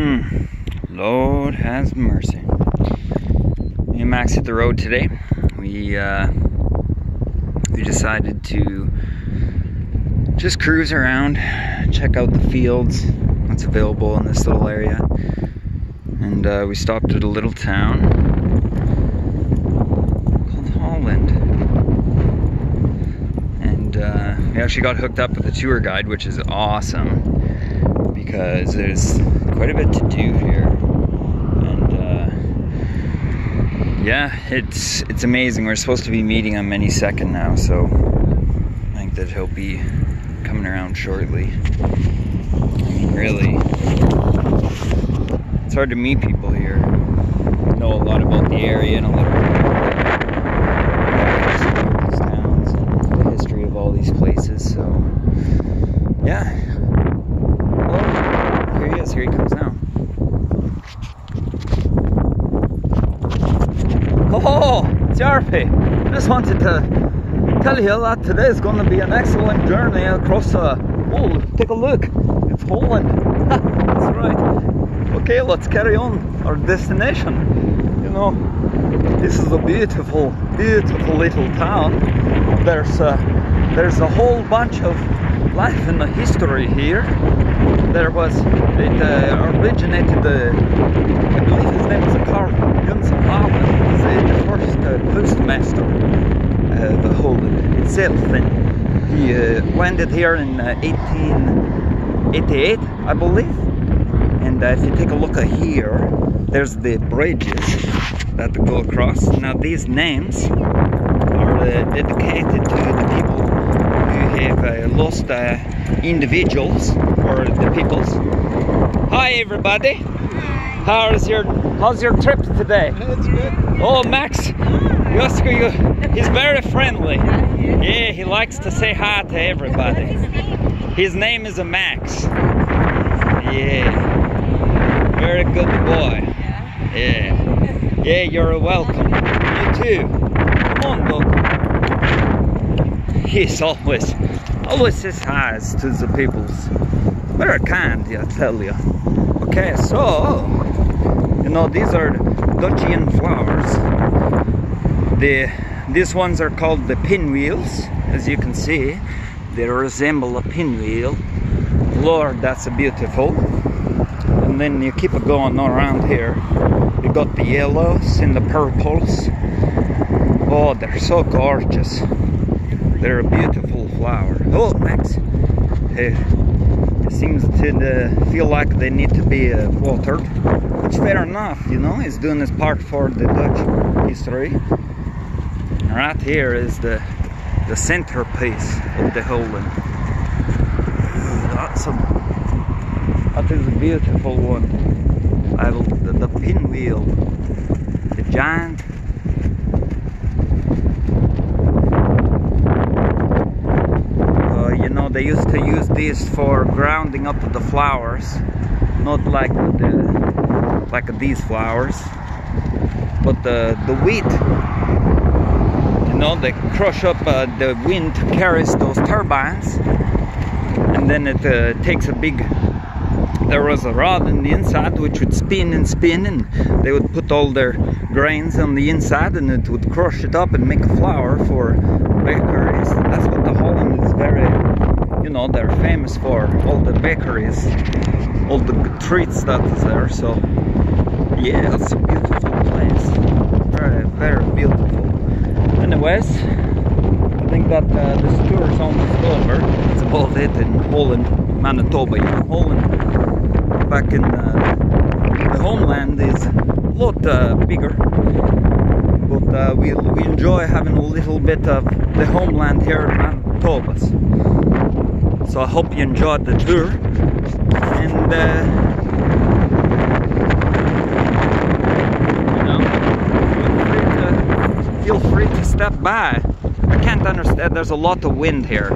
Hmm. Lord has mercy. Me and Max hit the road today. We uh, we decided to just cruise around, check out the fields, what's available in this little area, and uh, we stopped at a little town called Holland. And uh, we actually got hooked up with a tour guide, which is awesome because there's quite a bit to do here. And uh, yeah, it's it's amazing. We're supposed to be meeting him any second now, so I think that he'll be coming around shortly. I mean, really, it's hard to meet people here. Know a lot about the area and a little bit about these towns and the history of all these places. So yeah. Well, here he is. Here he comes now. Jarpy! Just wanted to tell you that today is going to be an excellent journey across. Uh, oh, take a look! It's Holland. That's right. Okay, let's carry on our destination. You know, this is a beautiful, beautiful little town. There's a, there's a whole bunch of life and history here. There was, it uh, originated, uh, I believe his name was Carl was uh, the first uh, And he uh, landed here in uh, 1888, I believe. And uh, if you take a look at here, there's the bridges that go across. Now these names are uh, dedicated to the people who have uh, lost uh, individuals or the peoples. Hi everybody. How's your how's your trip today? That's good. Oh Max, You, he's very friendly. Yeah, he likes to say hi to everybody. His name is a Max. Yeah. Very good boy. Yeah. Yeah, you're welcome. You too. Come on, dog. He's always, always says hi to the peoples. Very kind, I tell you. Okay, so, you know, these are Dutchian flowers. The, these ones are called the pinwheels, as you can see. They resemble a pinwheel. Lord, that's beautiful. And then you keep going around here. You got the yellows and the purples. Oh, they're so gorgeous. They're a beautiful flower. Oh, Max. Hey, it seems to uh, feel like they need to be uh, watered. Which fair enough, you know. He's doing his part for the Dutch history. Right here is the the centerpiece of the Holland. That's a that is a beautiful one. I the, the pinwheel, the giant. Uh, you know they used to use this for grounding up the flowers, not like the like these flowers, but the the wheat. Know they crush up uh, the wind carries those turbines, and then it uh, takes a big there was a rod in the inside which would spin and spin and they would put all their grains on the inside and it would crush it up and make a flour for bakeries. And that's what the Holland is very you know they're famous for all the bakeries all the treats that is there so yeah it's a beautiful place. Very very beautiful I think that uh, this tour is almost over. It's about it in Holland Manitoba yeah Holland back in uh, the homeland is a lot uh, bigger. But uh, we, we enjoy having a little bit of the homeland here in Manitoba. So I hope you enjoyed the tour. And uh, you know feel free to feel free to step by? I can't understand. There's a lot of wind here